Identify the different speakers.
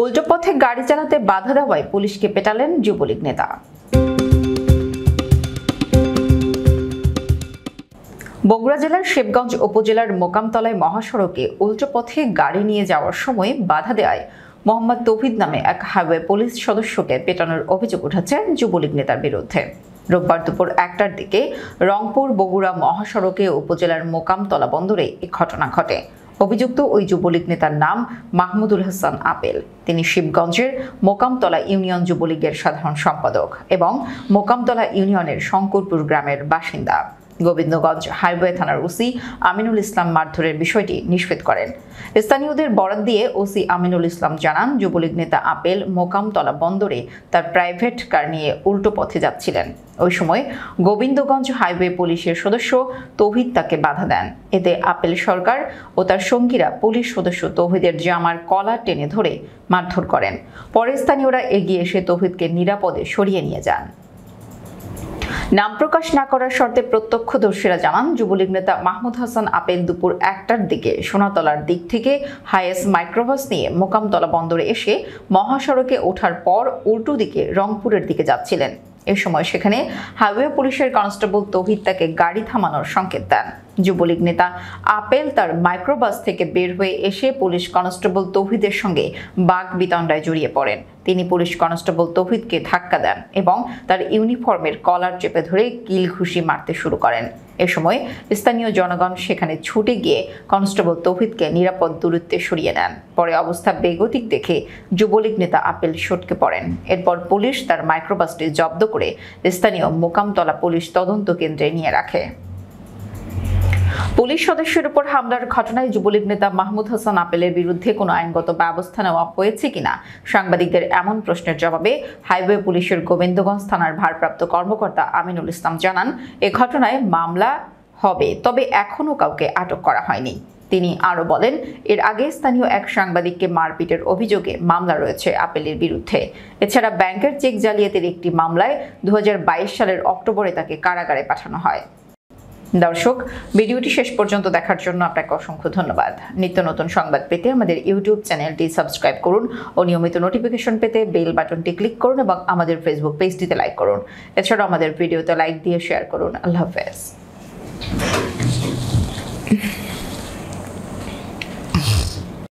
Speaker 1: উল্টো পথে গাড়ি চালাতে বাধা দেওয়ায় পুলিশকে পেটালেন যুবলীগ নেতা। বগুড়া জেলার শিবগঞ্জ উপজেলার মোকামতলায় মহাসড়কে উল্টো পথে গাড়ি নিয়ে যাওয়ার সময় বাধা দেওয়ায় মোহাম্মদ তৌহিদ নামে এক হাইওয়ে পুলিশ সদস্যকে পেটানোর অভিযোগ উঠেছে যুবলীগ নেতার বিরুদ্ধে। রোববার দুপুর একটার দিকে রংপুর বগুড়া মহাসড়কে উপজেলার মোকামতলা বন্দরে এই ঘটনা ঘটে। অভিযুক্ত ওই যুবলীগ নেতার নাম মাহমুদুল হাসান আপেল। তিনি শিবগঞ্জের মোকামতলা ইউনিয়ন যুবলীগের সাধারণ সম্পাদক এবং মোকামতলা ইউনিয়নের শঙ্করপুর গ্রামের বাসিন্দা। গোবিন্দগঞ্জ হাইওয়ে থানার ওসি আমিনুল ইসলাম মারধরের বিষয়টি নিষ্পেদ করেন। স্থানীয়দের বরাত দিয়ে ওসি আমিনুল ইসলাম জানান, যুবলীগ নেতা আপেল মোকামতলা বন্দরে তার প্রাইভেট কার নিয়ে উল্টো পথে যাচ্ছিলেন। ওই সময় গোবিন্দগঞ্জ হাইওয়ে পুলিশের সদস্য তৌহিদ তাকে বাধা দেন। এতে আপেল সরকার ও তার সঙ্গীরা পুলিশ সদস্য তৌহিদের জামার কলা টেনে ধরে মারধর করেন। পরে স্থানীয়রা এগিয়ে এসে তৌহিদকে নিরাপদে সরিয়ে নিয়ে যান। নাম প্রকাশ না করার শর্তে প্রত্যক্ষদর্শীরা জানান, যুবলীগ নেতা মাহমুদ হাসান আপেল দুপুর একটার দিকে সোনাতলার দিক থেকে হায়েস্ট মাইক্রোবাস নিয়ে মোকামতলা বন্দরে এসে মহাসড়কে ওঠার পর উল্টো দিকে রংপুরের দিকে যাচ্ছিলেন। এ সময় সেখানে হাইওয়ে পুলিশের কনস্টেবল তৌহিদ তাকে গাড়ি থামানোর সংকেত দেন। যুবলীগ নেতা আপেল তার মাইক্রোবাস থেকে বের হয়ে এসে পুলিশ কনস্টেবল তৌহিদের সঙ্গে বাঘ বিতণ্ডায় জড়িয়ে পড়েন। তিনি পুলিশ কনস্টেবল তৌহিদকে ধাক্কা দেন এবং তার ইউনিফর্মের কলার চেপে ধরে কিল ঘুষি মারতে শুরু করেন। এ সময় স্থানীয় জনগণ সেখানে ছুটে গিয়ে কনস্টেবল তৌহিদকে নিরাপদ দূরত্বে সরিয়ে নেন। পরে অবস্থা বেগতিক দেখে যুবলীগ নেতা আপেল সটকে পড়েন। এরপর পুলিশ তার মাইক্রোবাসটি জব্দ করে স্থানীয় মোকামতলা পুলিশ তদন্ত কেন্দ্রে নিয়ে রাখে। পুলিশ সদস্যের উপর হামলার ঘটনায় যুবলীগ নেতা মাহমুদ হাসান আপেলের বিরুদ্ধে কোনো আইনগত ব্যবস্থা নেওয়া হয়েছে কিনা? সাংবাদিকদের এমন প্রশ্নের জবাবে হাইওয়ে পুলিশের গোবিন্দগঞ্জ থানার ভারপ্রাপ্ত কর্মকর্তা আমিনুল ইসলাম জানান, এ ঘটনায় মামলা হবে, তবে এখনও কাউকে আটক করা হয়নি। তিনি আরও বলেন, এর আগে স্থানীয় এক সাংবাদিককে মারপিটের অভিযোগে মামলা রয়েছে আপেলের বিরুদ্ধে। এছাড়া ব্যাংকের চেক জালিয়াতির একটি মামলায় দু হাজার বাইশ সালের অক্টোবরে তাকে কারাগারে পাঠানো হয়। দর্শক, ভিডিওটি শেষ পর্যন্ত দেখার জন্য আপনাকে অসংখ্য ধন্যবাদ। নিত্য নতুন সংবাদ পেতে আমাদের ইউটিউব চ্যানেলটি সাবস্ক্রাইব করুন ও নিয়মিত নোটিফিকেশন পেতে বেল বাটনটি ক্লিক করুন এবং আমাদের ফেসবুক পেজটিতে লাইক করুন। এছাড়াও আমাদের ভিডিওতে লাইক দিয়ে শেয়ার করুন। আল্লাহ হাফেজ।